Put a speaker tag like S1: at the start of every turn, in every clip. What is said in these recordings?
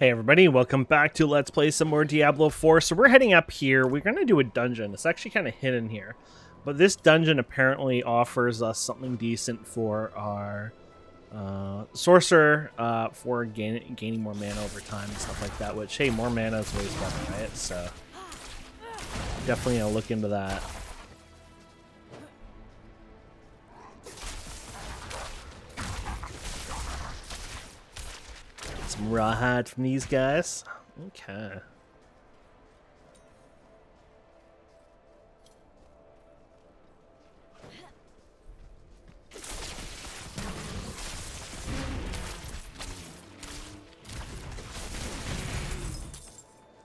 S1: Hey everybody, welcome back to Let's Play some more Diablo 4. So we're heading up here. We're going to do a dungeon. It's actually kind of hidden here. But this dungeon apparently offers us something decent for our uh, sorcerer uh, for gain gaining more mana over time and stuff like that. Which, hey, more mana is always better, right? So definitely going to look into that. Some rawhide from these guys. Okay.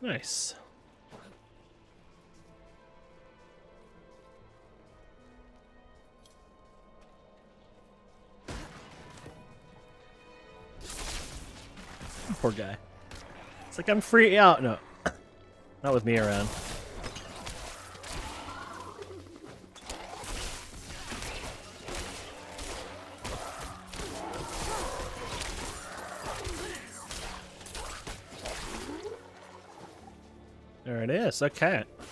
S1: Nice. Poor guy. It's like I'm free out. No, not with me around. There it is. Okay. I'll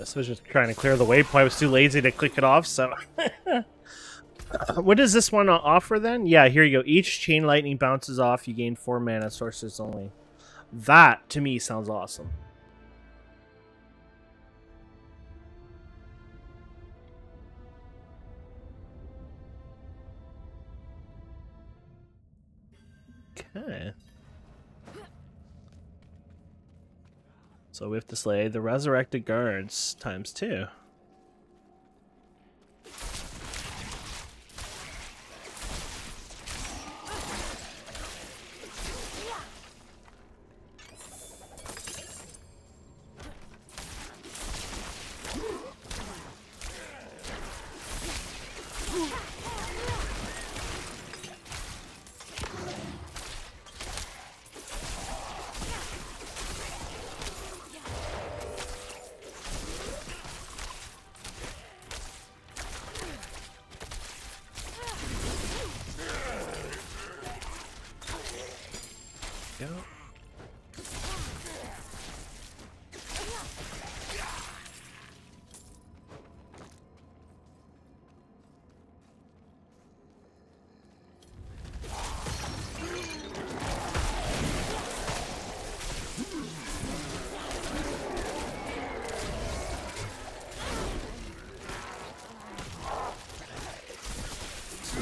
S1: this. I was just trying to clear the waypoint. I was too lazy to click it off, so... what does this one offer then? Yeah, here you go. Each chain lightning bounces off. You gain four mana sources only. That, to me, sounds awesome. Okay. So we have to slay the resurrected guards times two.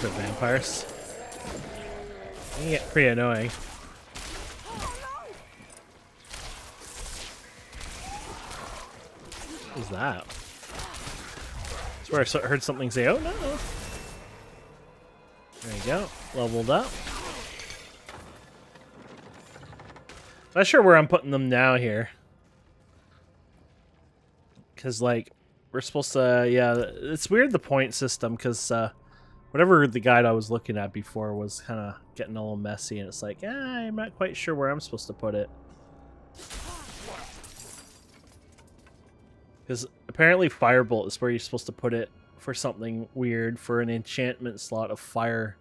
S1: The vampires. They can get pretty annoying. What was that? That's where I heard something say, oh no! There you go. Leveled up. Not sure where I'm putting them now here. Because, like, we're supposed to... Yeah, it's weird, the point system, because uh, whatever the guide I was looking at before was kind of getting a little messy, and it's like, ah, I'm not quite sure where I'm supposed to put it. Because apparently Firebolt is where you're supposed to put it for something weird for an enchantment slot of fire.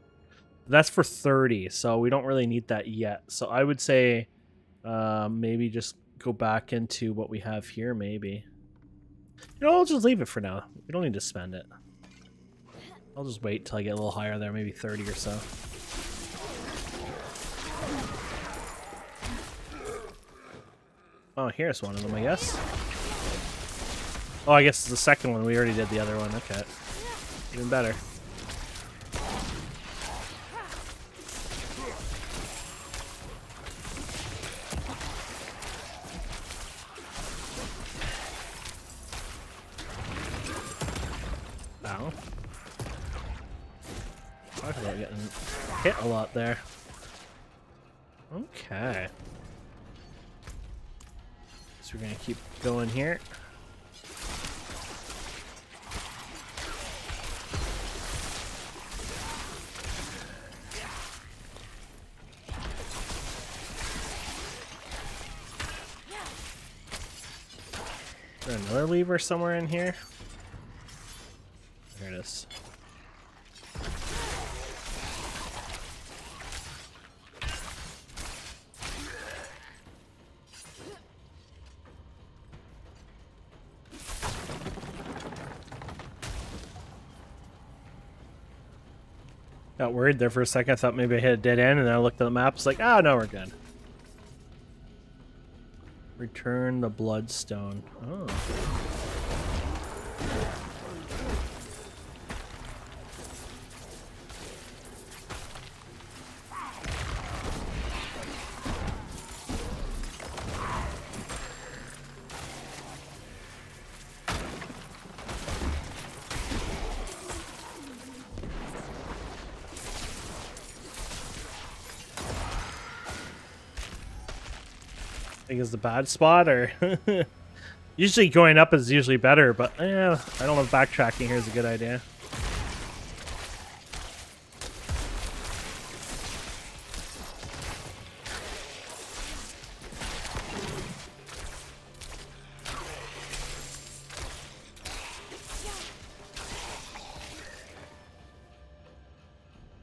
S1: That's for 30, so we don't really need that yet. So I would say uh, maybe just go back into what we have here, maybe. You know, I'll just leave it for now. We don't need to spend it. I'll just wait till I get a little higher there, maybe 30 or so. Oh, here's one of them, I guess. Oh, I guess it's the second one. We already did the other one. Okay. Even better. Talk about getting hit a lot there. Okay. So we're gonna keep going here. there another lever somewhere in here? There it is. Got worried there for a second. I thought maybe I hit a dead end, and then I looked at the map. It's like, ah, oh, no, we're good. Return the bloodstone. Oh. Is the bad spot, or usually going up is usually better, but yeah, I don't know if backtracking here is a good idea.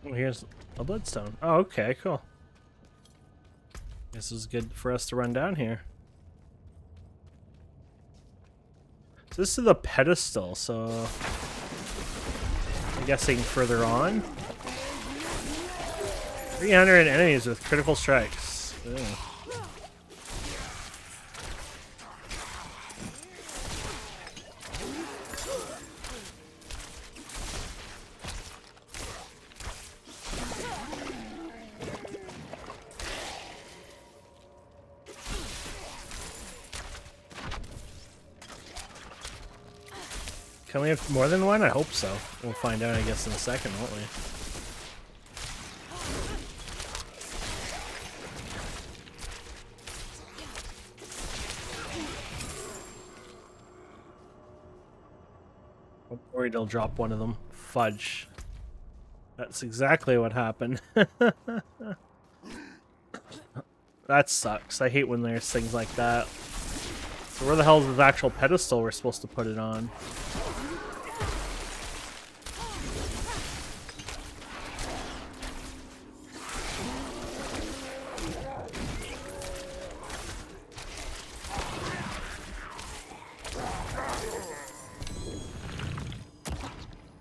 S1: Here's a bloodstone. Oh, okay, cool. This is good for us to run down here. So this is the pedestal, so I'm guessing further on. 300 enemies with critical strikes. Ew. More than one? I hope so. We'll find out, I guess, in a second, won't we? I'm worried I'll drop one of them. Fudge. That's exactly what happened. that sucks. I hate when there's things like that. So where the hell is the actual pedestal we're supposed to put it on?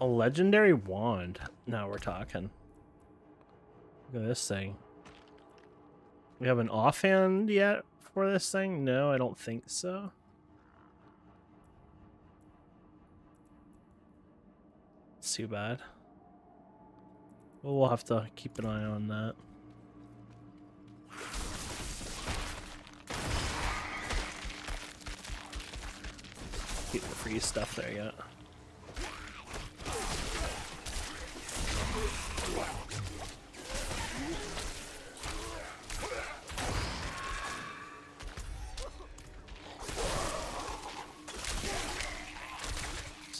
S1: A legendary wand. Now we're talking. Look at this thing. We have an offhand yet for this thing? No, I don't think so. It's too bad. Well, we'll have to keep an eye on that. Keep the free stuff there yet.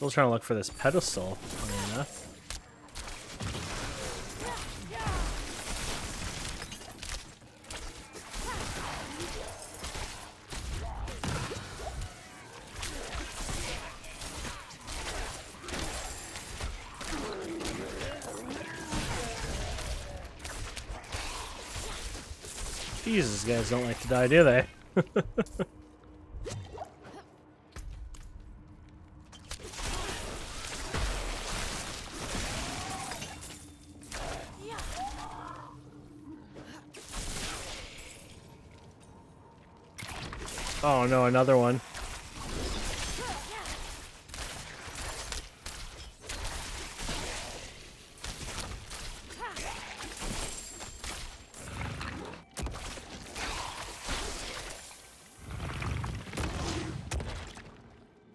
S1: Still trying to look for this pedestal, funny enough. Jesus, guys don't like to die, do they? Oh no, another one.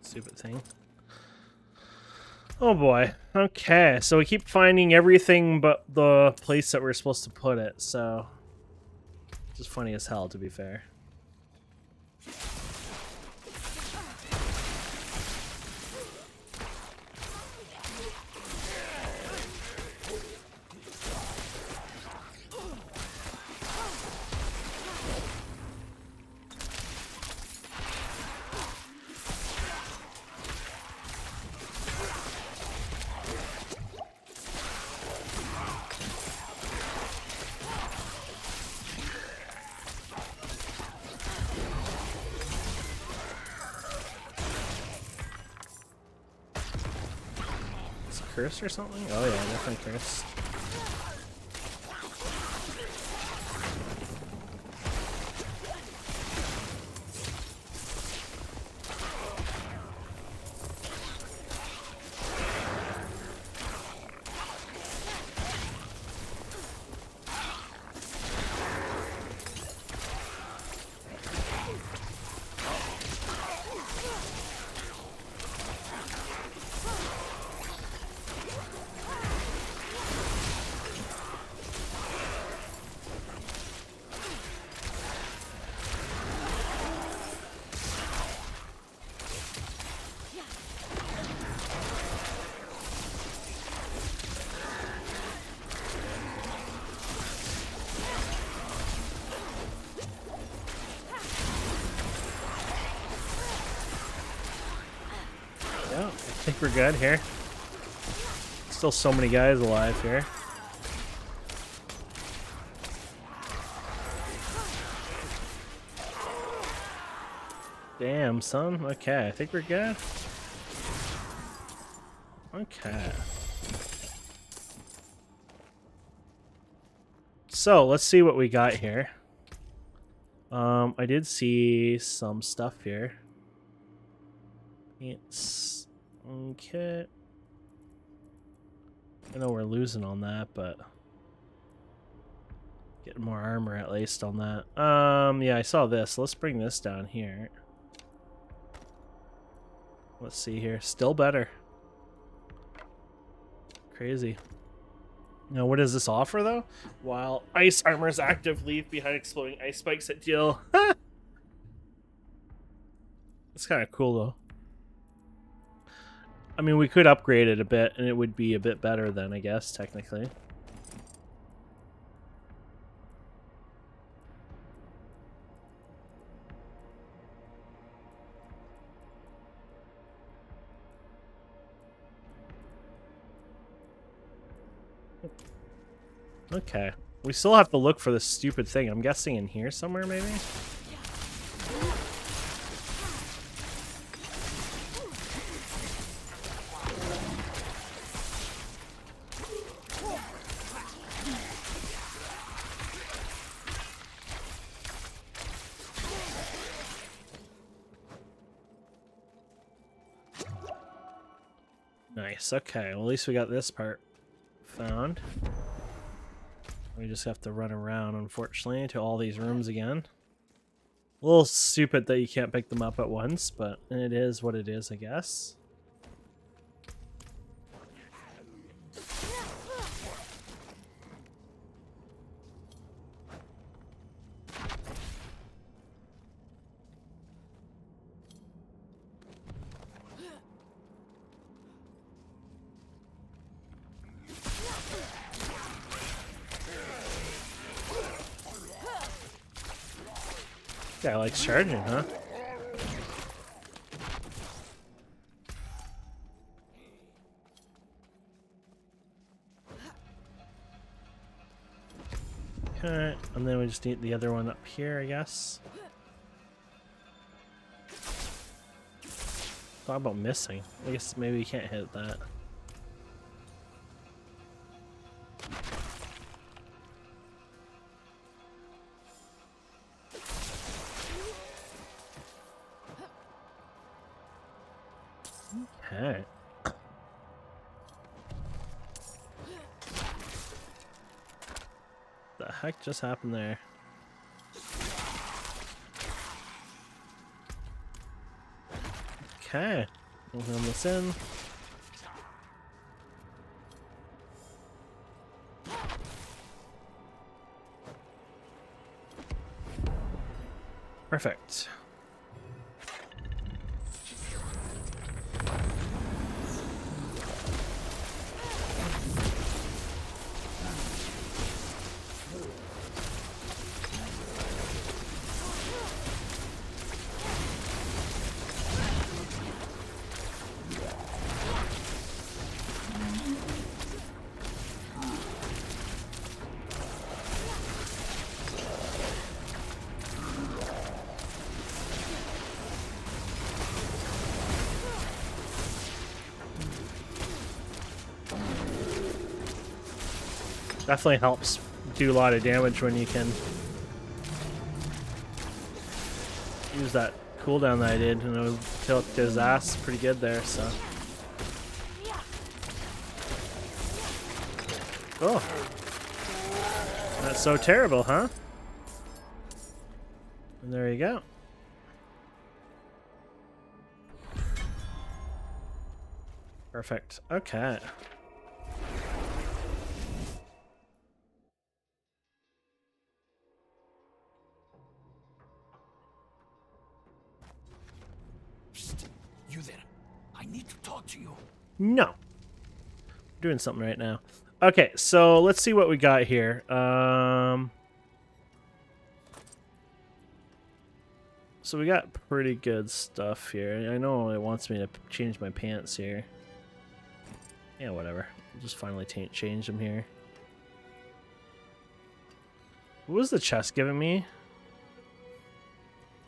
S1: Stupid thing. Oh boy. Okay, so we keep finding everything but the place that we're supposed to put it, so... Just funny as hell, to be fair. Cursed or something? Oh yeah, definitely cursed. Yeah, I think we're good here. Still so many guys alive here. Damn, son. Okay, I think we're good. Okay. So, let's see what we got here. Um, I did see some stuff here. It's okay. I know we're losing on that, but getting more armor at least on that. Um, yeah, I saw this. Let's bring this down here. Let's see here. Still better. Crazy. Now, what does this offer, though? While ice armor is active, leave behind exploding ice spikes that deal. It's kind of cool, though. I mean, we could upgrade it a bit, and it would be a bit better then, I guess, technically. Okay. We still have to look for this stupid thing. I'm guessing in here somewhere, maybe? Nice. Okay. Well, at least we got this part found. We just have to run around, unfortunately, to all these rooms again. A little stupid that you can't pick them up at once, but it is what it is, I guess. Guy likes charging, huh? And then we just need the other one up here, I guess. Talk about missing. I guess maybe we can't hit that. Just happened there? Okay. We'll this in. Perfect. Definitely helps do a lot of damage when you can use that cooldown that I did, and it killed his ass pretty good there, so. Oh. That's so terrible, huh? And there you go. Perfect. Okay. No. We're doing something right now. Okay, so let's see what we got here. Um, so we got pretty good stuff here. I know it wants me to change my pants here. Yeah, whatever. I'll just finally change them here. What was the chest giving me?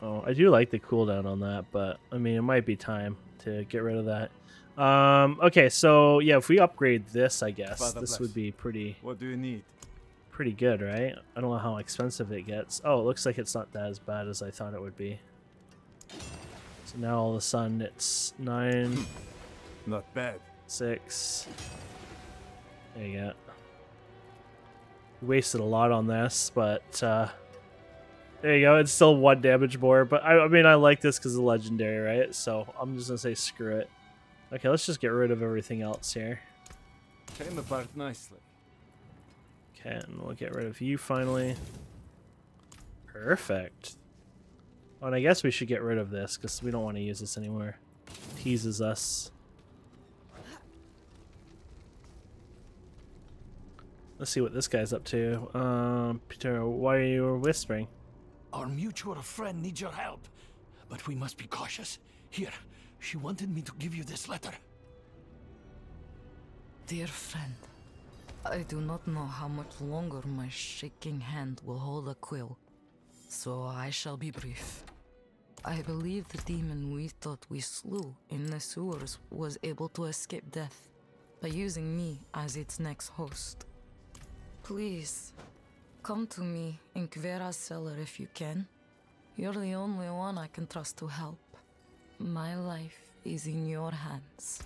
S1: Oh, I do like the cooldown on that, but I mean, it might be time to get rid of that. Um, okay, so yeah, if we upgrade this, I guess
S2: Father
S1: this
S2: bless.
S1: would be pretty
S2: What do you need?
S1: pretty good, right? I don't know how expensive it gets. Oh, it looks like it's not that as bad as I thought it would be. So now all of a sudden it's nine,
S2: Not bad.
S1: six. There you go. Wasted a lot on this, but uh, there you go. It's still one damage more, but I, I mean I like this because it's legendary, right? So I'm just gonna say screw it. Okay, let's just get rid of everything else here.
S2: Came apart nicely.
S1: Okay, and we'll get rid of you finally. Perfect. Oh, and I guess we should get rid of this because we don't want to use this anymore. Teases us. Let's see what this guy's up to. Um, Peter, why are you whispering?
S2: Our mutual friend needs your help, but we must be cautious. Here, she wanted me to give you this letter.
S3: Dear friend, I do not know how much longer my shaking hand will hold a quill, so I shall be brief. I believe the demon we thought we slew in the sewers was able to escape death by using me as its next host. Please, come to me in Kvera's cellar if you can. You're the only one I can trust to help. My life is in your hands.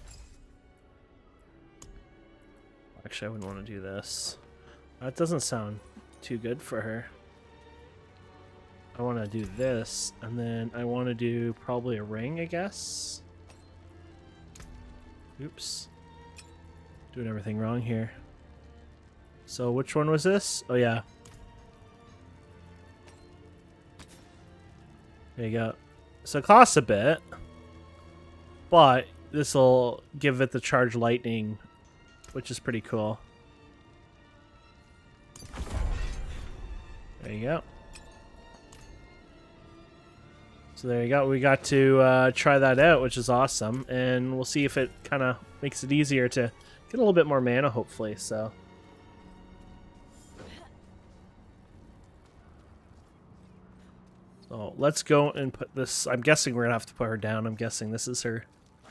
S1: Actually, I wouldn't want to do this. That doesn't sound too good for her. I want to do this, and then I want to do probably a ring, I guess. Oops. Doing everything wrong here. So which one was this? Oh yeah. There you go. So it costs a bit, but this will give it the charge lightning which is pretty cool. There you go. So there you go. We got to uh, try that out, which is awesome, and we'll see if it kind of makes it easier to get a little bit more mana, hopefully. So. So let's go and put this. I'm guessing we're gonna have to put her down. I'm guessing this is her,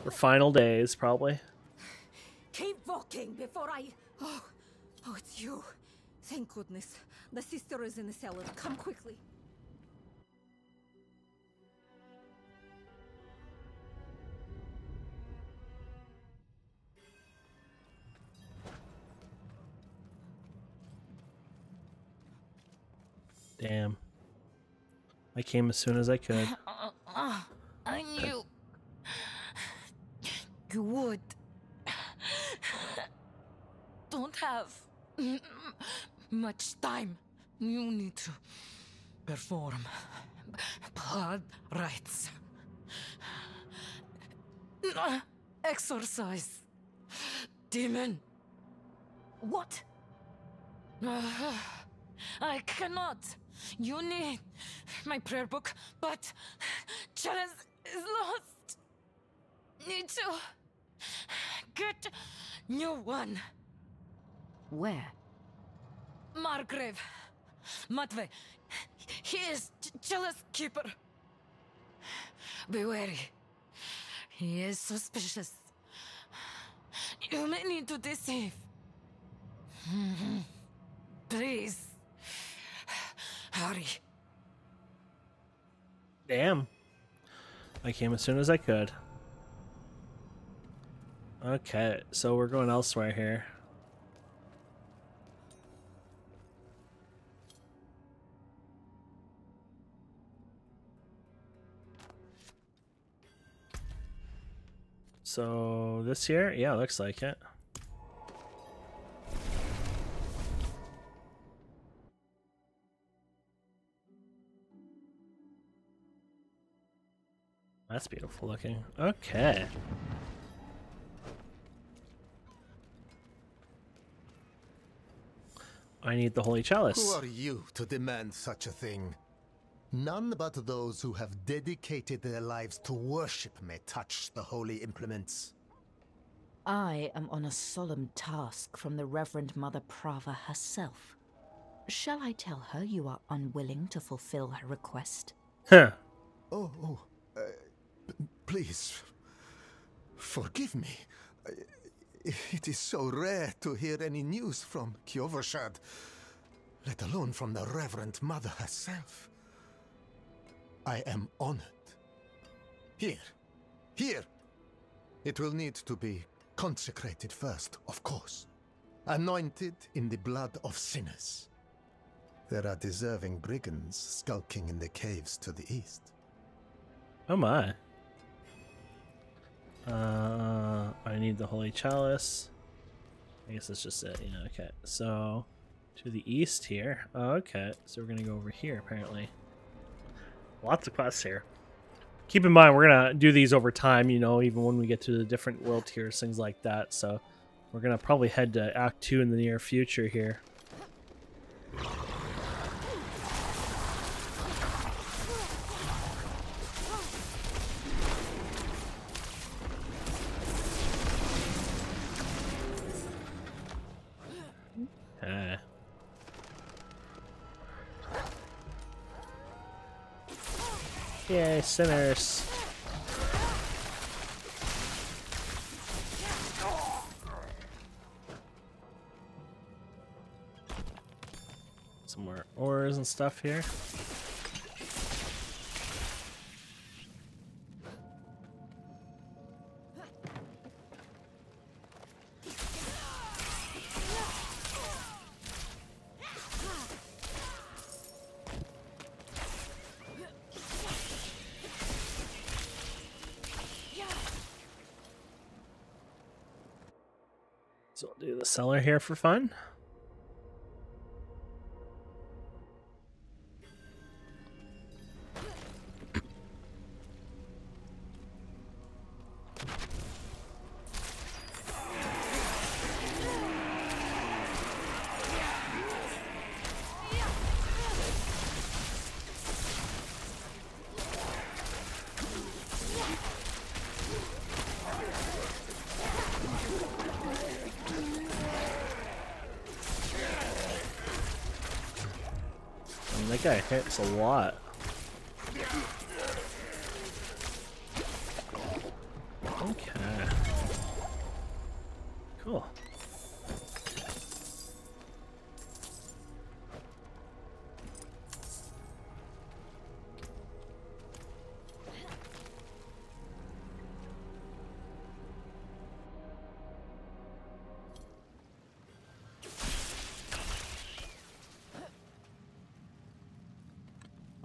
S1: her final days, probably.
S4: Keep walking before I. Oh, oh, it's you. Thank goodness. The sister is in the cellar. Come quickly.
S1: Damn. I came as soon as I could.
S3: I knew you would. Don't have much time. You need to perform blood rites. Exorcise. Demon.
S4: What?
S3: I cannot. You need my prayer book, but Chalice is lost. Need to get new one.
S4: Where?
S3: Margrave. Matvey. He is Ch- keeper. Be wary. He is suspicious. You may need to deceive. Please. Hurry.
S1: Damn. I came as soon as I could. Okay, so we're going elsewhere here. So this here? Yeah, looks like it. That's beautiful looking. Okay. I need the Holy Chalice.
S5: Who are you to demand such a thing? None but those who have dedicated their lives to worship may touch the holy implements.
S6: I am on a solemn task from the Reverend Mother Prava herself. Shall I tell her you are unwilling to fulfill her request?
S1: Huh.
S5: Oh, oh, p- please, forgive me. It is so rare to hear any news from Kyovashad, let alone from the Reverend Mother herself. I am honored. Here, here. It will need to be consecrated first, of course. Anointed in the blood of sinners. There are deserving brigands skulking in the caves to the east.
S1: Oh my. Uh, I need the Holy Chalice. I guess that's just it. Yeah, okay. So, to the east here. Okay. So we're gonna go over here, apparently. Lots of quests here. Keep in mind, we're gonna do these over time, you know, even when we get to the different world tiers, things like that. So, we're gonna probably head to Act 2 in the near future here. Sinners. Some more ores and stuff here. So we'll do the cellar here for fun. I mean, that guy hits a lot.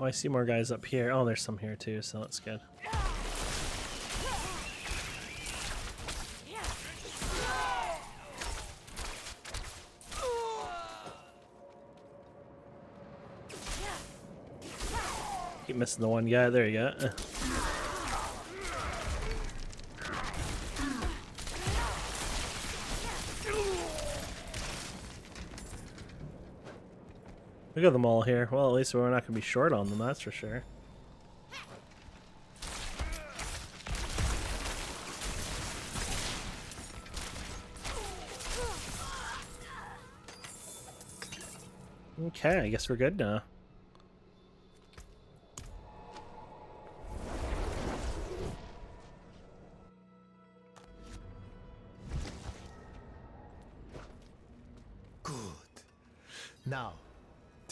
S1: I see more guys up here. Oh, there's some here too, so that's good. Keep missing the one guy. There you go. Look at them all here. Well, at least we're not going to be short on them, that's for sure. Okay, I guess we're good now.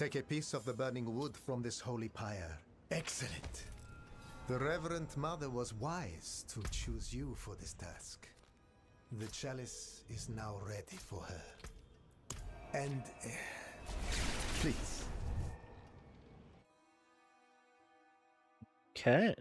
S5: Take a piece of the burning wood from this holy pyre. Excellent. The Reverend Mother was wise to choose you for this task. The chalice is now ready for her. And uh, please,
S1: Okay.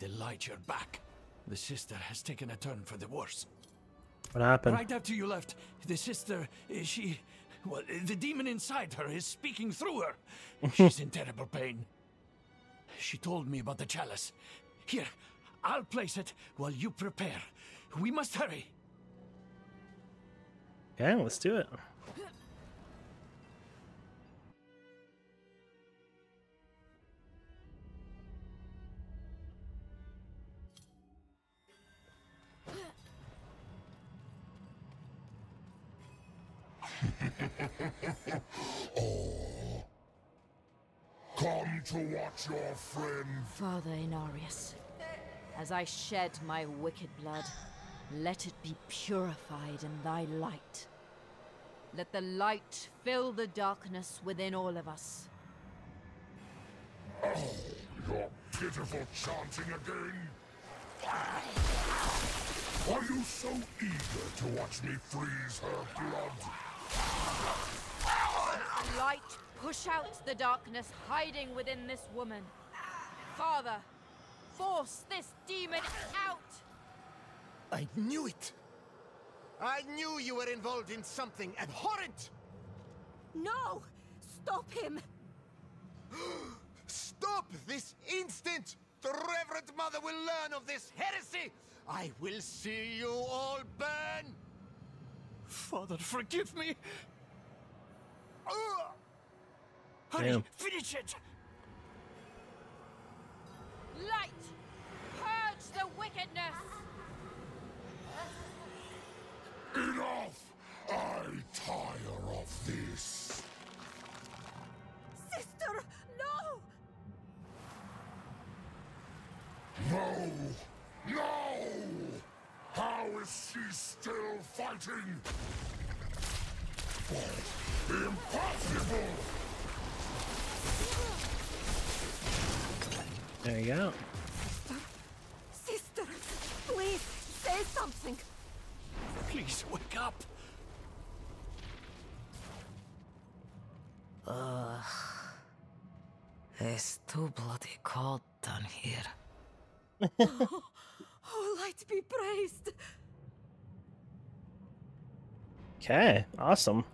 S2: The light you're back. The sister has taken a turn for the worse.
S1: What happened?
S2: Right after you left, the sister, she. Well, the demon inside her is speaking through her. She's in terrible pain. She told me about the chalice. Here, I'll place it while you prepare. We must hurry.
S1: Okay, let's do it.
S7: Watch your friend.
S6: Father Inarius, as I shed my wicked blood, let it be purified in thy light. Let the light fill the darkness within all of us.
S7: Oh, Your pitiful chanting again. Are you so eager to watch me freeze her blood?
S6: Let the light push out the darkness hiding within this woman. Father, force this demon out!
S5: I knew it! I knew you were involved in something abhorrent!
S4: No! Stop him!
S5: Stop this instant! The Reverend Mother will learn of this heresy! I will see you all burn!
S2: Father, forgive me.
S5: Ugh!
S2: Hurry,
S1: Damn.
S2: finish it.
S6: Light! Purge the wickedness!
S7: Enough! I tire of this.
S4: Sister, no!
S7: No! No! How is she still fighting? Impossible!
S1: There you go.
S4: Sister, please, say something!
S2: Please wake up. Ugh.
S3: It's too bloody cold down here.
S4: oh, Oh, light be praised!
S1: Okay, awesome.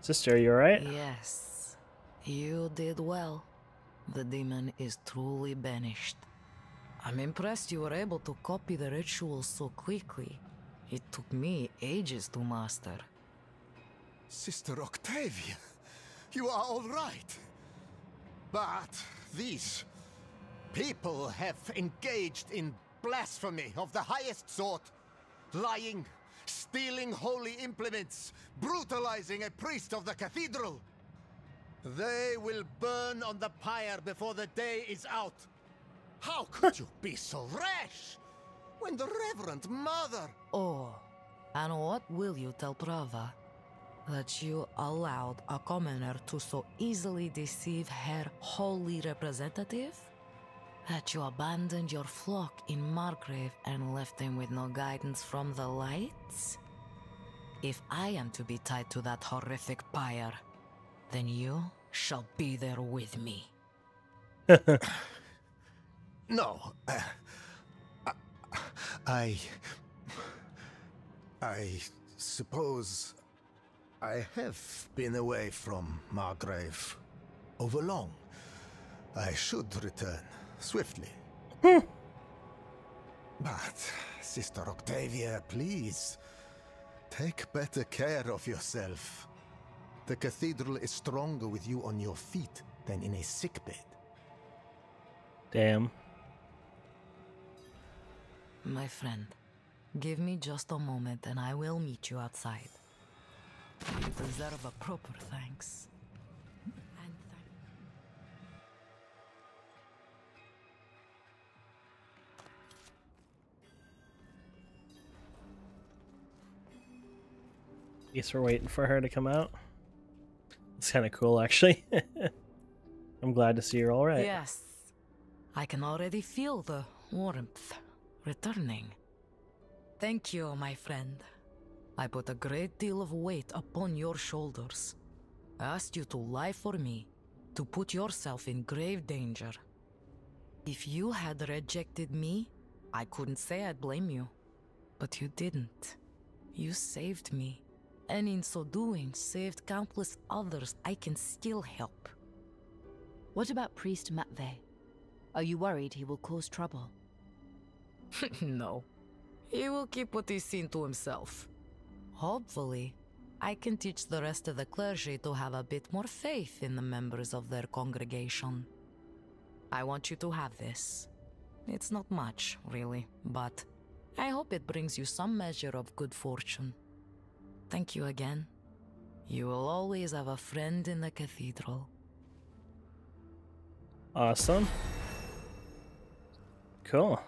S1: Sister, you alright?
S3: Yes, you did well. The demon is truly banished. I'm impressed you were able to copy the ritual so quickly. It took me ages to master.
S5: Sister Octavia, you are all right. But these people have engaged in blasphemy of the highest sort. Lying, stealing holy implements, brutalizing a priest of the cathedral. They will burn on the pyre before the day is out. How could you be so rash? When the Reverend Mother...
S3: Oh, and what will you tell Prava? That you allowed a commoner to so easily deceive her holy representative? That you abandoned your flock in Margrave and left them with no guidance from the lights? If I am to be tied to that horrific pyre, then you shall be there with me.
S5: No. uh, I. I suppose I have been away from Margrave overlong. I should return swiftly. Hmm. But, Sister Octavia, please, take better care of yourself. The cathedral is stronger with you on your feet than in a sickbed.
S1: Damn.
S3: My friend, give me just a moment and I will meet you outside. You deserve a proper thanks.
S1: Guess we're waiting for her to come out. It's kind of cool, actually. I'm glad to see her all right.
S3: Yes. I can already feel the warmth returning. Thank you, my friend. I put a great deal of weight upon your shoulders. I asked you to lie for me, to put yourself in grave danger. If you had rejected me, I couldn't say I'd blame you. But you didn't. You saved me, and in so doing, saved countless others I can still help.
S6: What about Priest Matvey? Are you worried he will cause trouble?
S3: no. He will keep what he's seen to himself. Hopefully, I can teach the rest of the clergy to have a bit more faith in the members of their congregation. I want you to have this. It's not much, really, but I hope it brings you some measure of good fortune. Thank you again. You will always have a friend in the cathedral.
S1: Awesome. Cool.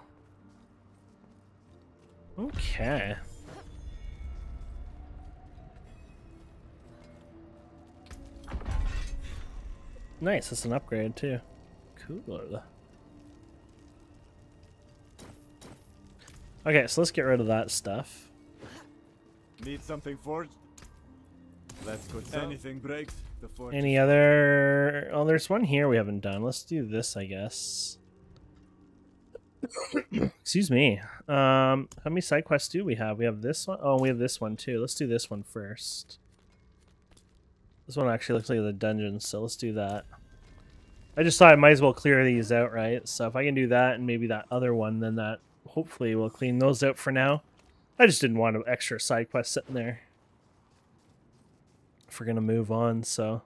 S1: Okay. Nice, it's an upgrade too. Cool. Okay, so let's get rid of that stuff.
S8: Need something forged? Let's go. Anything breaks, the forge.
S1: Any other... Oh, there's one here we haven't done. Let's do this, I guess. Excuse me. Um, how many side quests do we have? We have this one. Oh, we have this one too. Let's do this one first. This one actually looks like the dungeon, so let's do that. I just thought I might as well clear these out, right? So if I can do that and maybe that other one, then that hopefully will clean those out for now. I just didn't want an extra side quest sitting there. If we're gonna move on, so.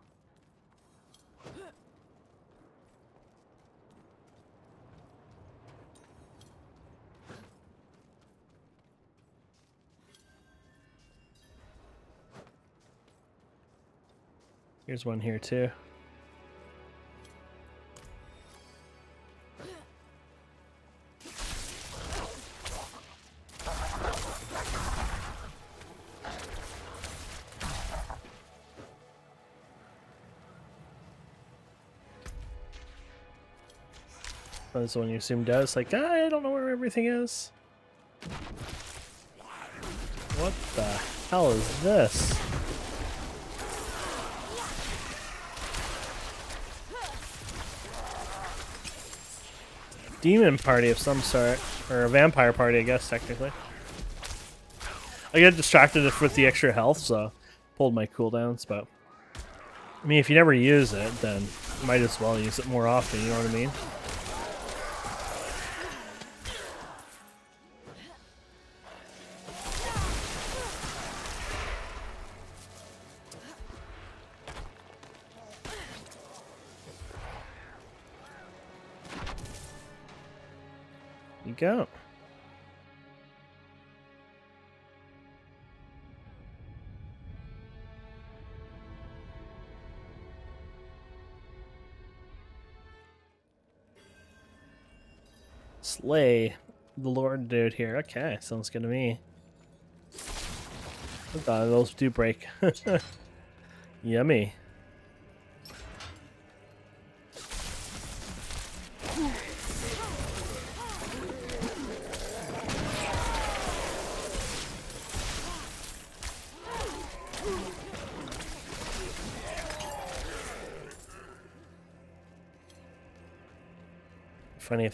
S1: Here's one here too. That's the one you assume does. Like, "Ah, I don't know where everything is. What the hell is this? Demon party of some sort. Or a vampire party, I guess, technically. I get distracted with the extra health, so pulled my cooldowns, but... I mean, if you never use it, then might as well use it more often, you know what I mean? You go. Slay the Lord dude here. Okay, sounds good to me. Oh Thought those do break. Yummy.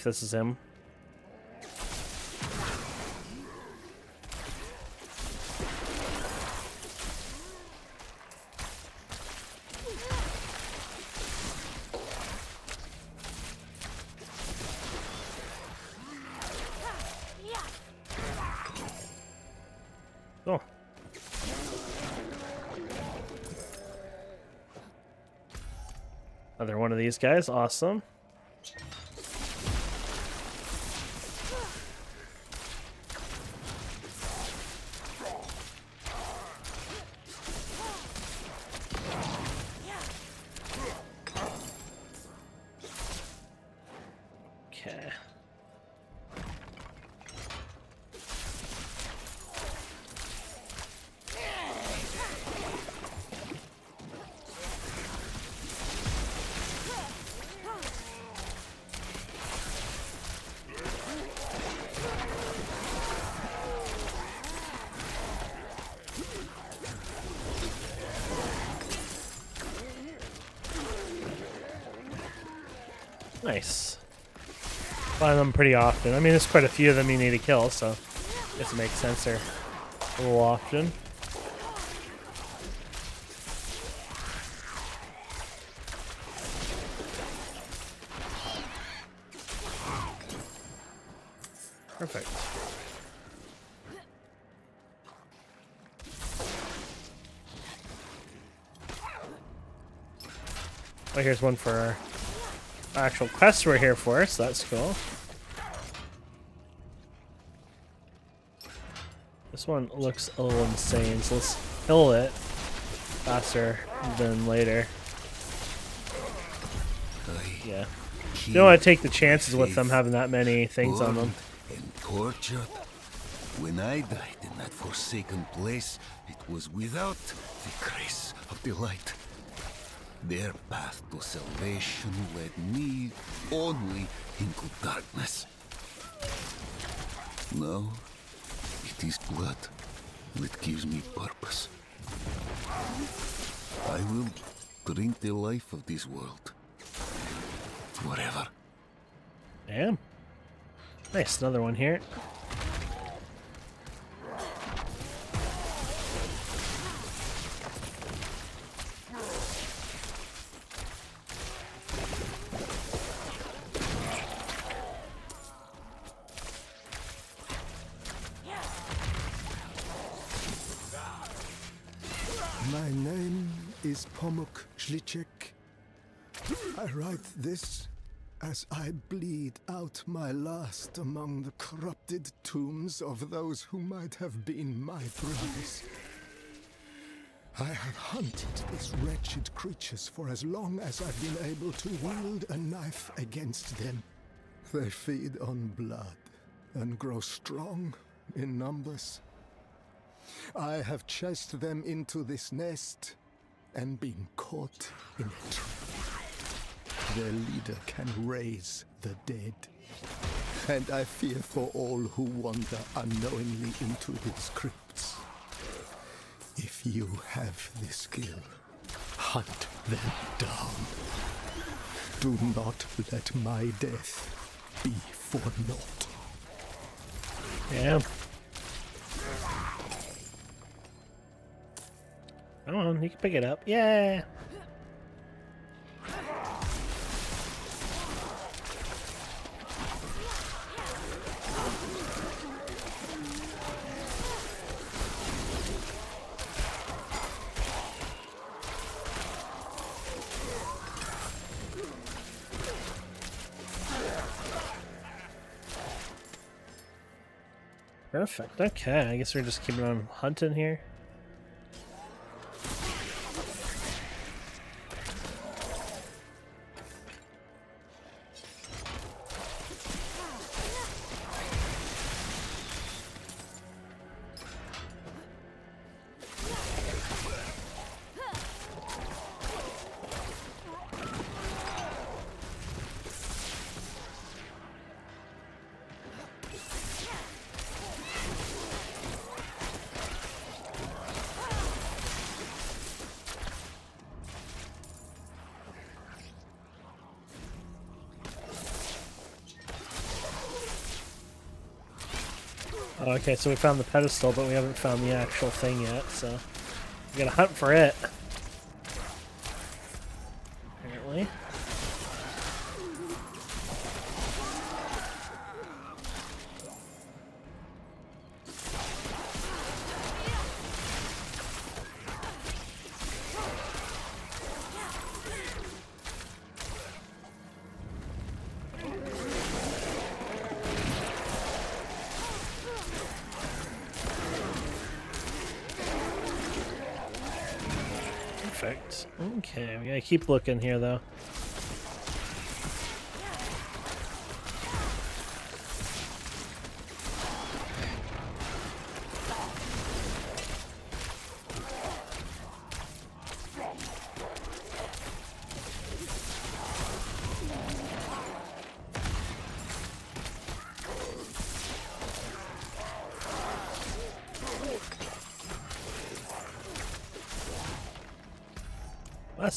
S1: If this is him. Oh. Another one of these guys, awesome. Okay. Nice. Find them pretty often. I mean, there's quite a few of them you need to kill, so I guess it makes sense they're a little often. Perfect. Oh, here's one for actual quest we're here for, so that's cool. This one looks a little insane, so let's kill it faster than later. Yeah. You don't want to take the chances with them having that many things on them.
S9: When I died in that forsaken place, it was without the grace of the light. Their path to salvation led me only into darkness. Now, it is blood that gives me purpose. I will drink the life of this world. Forever.
S1: Damn. Nice, another one here.
S5: Pomuk Shlicek. I write this as I bleed out my last among the corrupted tombs of those who might have been my brothers. I have hunted these wretched creatures for as long as I've been able to wield a knife against them. They feed on blood and grow strong in numbers. I have chased them into this nest and been caught in a trap. Their leader can raise the dead. And I fear for all who wander unknowingly into these crypts. If you have the skill, hunt them down. Do not let my death be for naught.
S1: Damn. Come on, you can pick it up. Yeah. Perfect. Okay, I guess we're just keeping on hunting here. Okay, so we found the pedestal, but we haven't found the actual thing yet, so we gotta hunt for it. Okay, we gotta keep looking here though.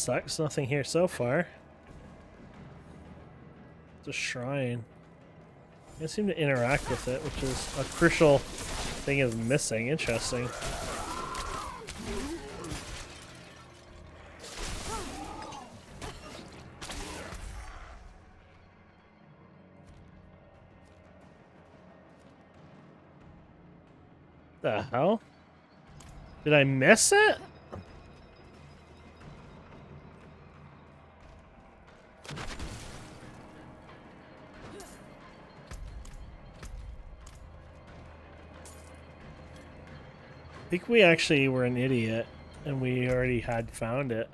S1: Sucks. Nothing here so far. the shrine. I seem to interact with it, which is a crucial thing is missing. Interesting. The hell? Did I miss it? I think we actually were an idiot and we already had found it.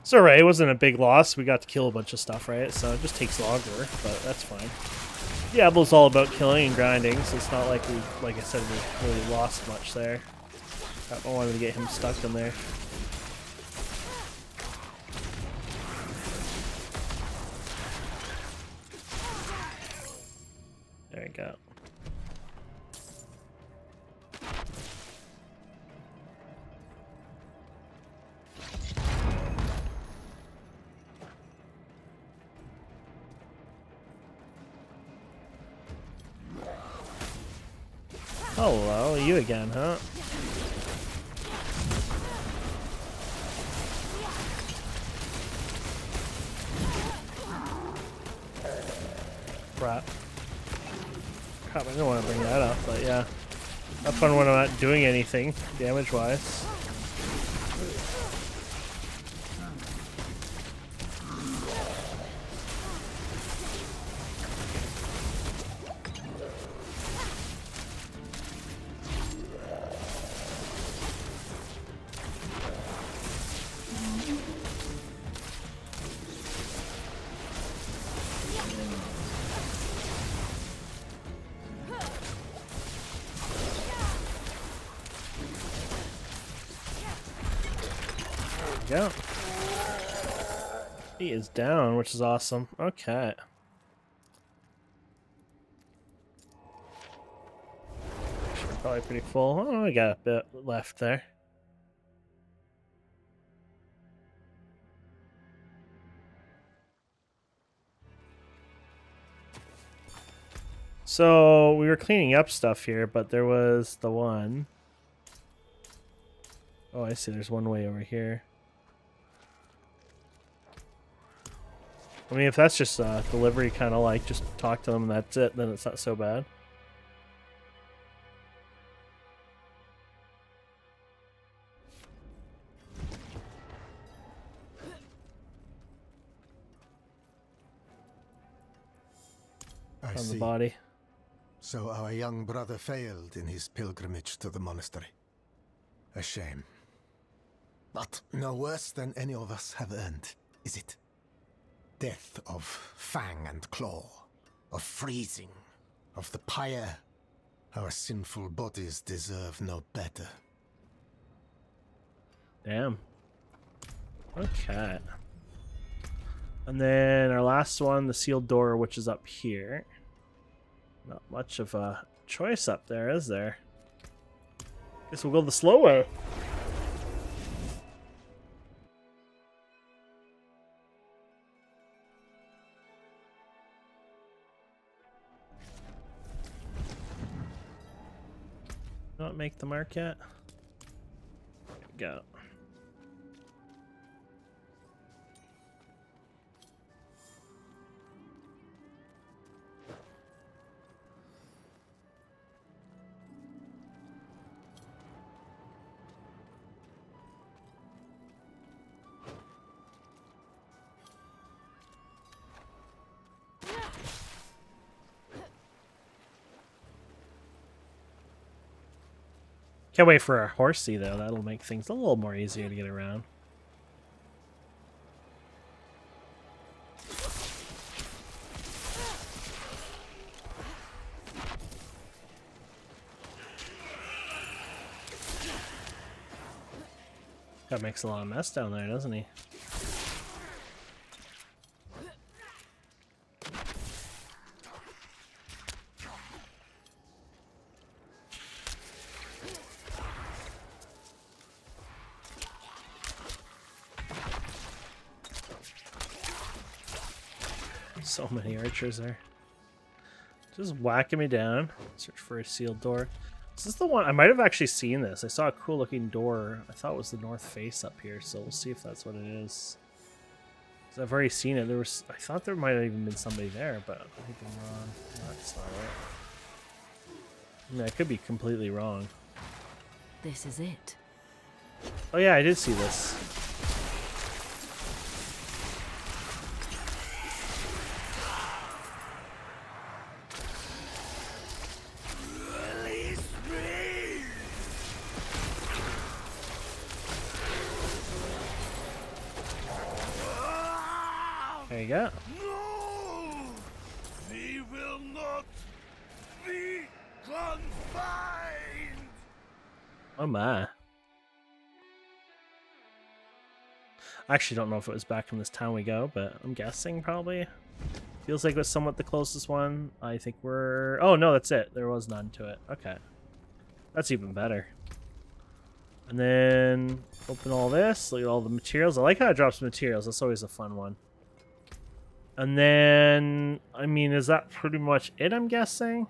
S1: It's alright, it wasn't a big loss. We got to kill a bunch of stuff, right? So it just takes longer, but that's fine. Diablo's all about killing and grinding, so it's not like we, like I said, we really lost much there. I wanted to get him stuck in there. There doing go. He is down, which is awesome. Okay. Probably pretty full. Oh, I got a bit left there. So we were cleaning up stuff here, but there was the one. Oh, I see. There's one way over here. I mean, if that's just uh, delivery, kind of like just talk to them and that's it, then it's not so bad.
S5: I
S1: On
S5: see.
S1: the body.
S5: So our young brother failed in his pilgrimage to the monastery. A shame. But no worse than any of us have earned, is it? Death of fang and claw, of freezing, of the pyre. Our sinful bodies deserve no better.
S1: Damn. Okay. And then our last one, the sealed door, which is up here. Not much of a choice up there, is there? Guess we'll go the slow way. Make the mark yet. There we go. Can't wait for our horsey though. That'll make things a little more easier to get around. That makes a lot of mess down there, doesn't he? There. Just whacking me down. Search for a sealed door. Is this is the one I might have actually seen this. I saw a cool looking door. I thought it was the north face up here, so we'll see if that's what it is. I've already seen it. There was I thought there might have even been somebody there, but I think I'm wrong. That's not it. I, mean, I could be completely wrong.
S6: This is it.
S1: Oh yeah, I did see this. I actually don't know if it was back from this town we go, but I'm guessing probably. Feels like it was somewhat the closest one. I think we're... Oh, no, that's it. There was none to it. Okay. That's even better. And then open all this. Look at all the materials. I like how it drops materials. That's always a fun one. And then, I mean, is that pretty much it, I'm guessing?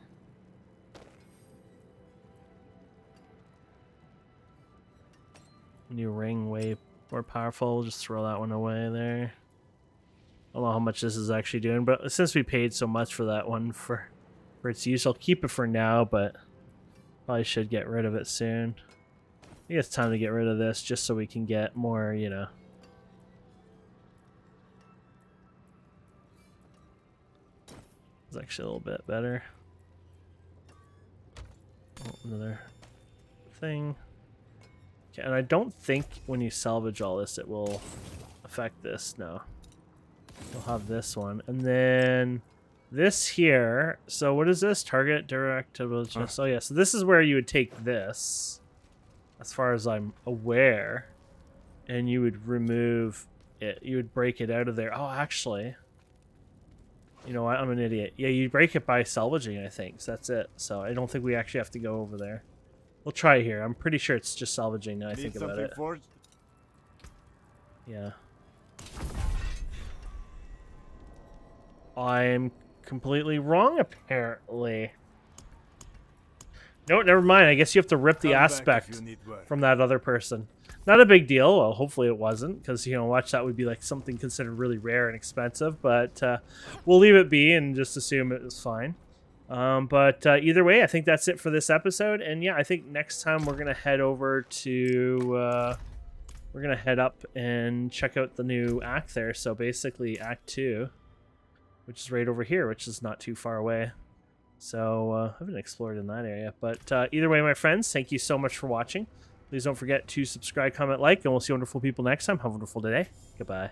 S1: New ring, way more powerful. We'll just throw that one away there. I don't know how much this is actually doing, but since we paid so much for that one for, for its use, I'll keep it for now, but probably should get rid of it soon. I think it's time to get rid of this just so we can get more, you know. It's actually a little bit better. Oh, another thing. Okay, and I don't think when you salvage all this it will affect this. No. We'll have this one. And then this here. So what is this? Target direct to just. Oh yeah. So this is where you would take this, as far as I'm aware, and you would remove it. You would break it out of there. Oh, actually. You know what? I'm an idiot. Yeah, you break it by salvaging, I think. So that's it. So I don't think we actually have to go over there. We'll try here. I'm pretty sure it's just salvaging now I
S8: Need
S1: think about it.
S8: forged?
S1: Yeah. I'm completely wrong, apparently. No, never mind. I guess you have to rip the
S8: Come
S1: aspect
S8: you need work.
S1: from that other person. Not a big deal. Well, hopefully it wasn't, because, you know, watch that would be like something considered really rare and expensive, but uh, we'll leave it be and just assume it was fine. Um, but uh, either way, I think that's it for this episode. And yeah, I think next time we're to head over to. Uh, we're to head up and check out the new act there. So basically, Act 2, which is right over here, which is not too far away. So uh, I haven't explored in that area. But uh, either way, my friends, thank you so much for watching. Please don't forget to subscribe, comment, like, and we'll see wonderful people next time. Have a wonderful day. Goodbye.